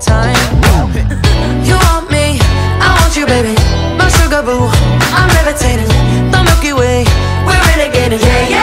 time. You want me, I want you, baby. My sugar boo, I'm levitating. The Milky Way, we're renegading, yeah, yeah.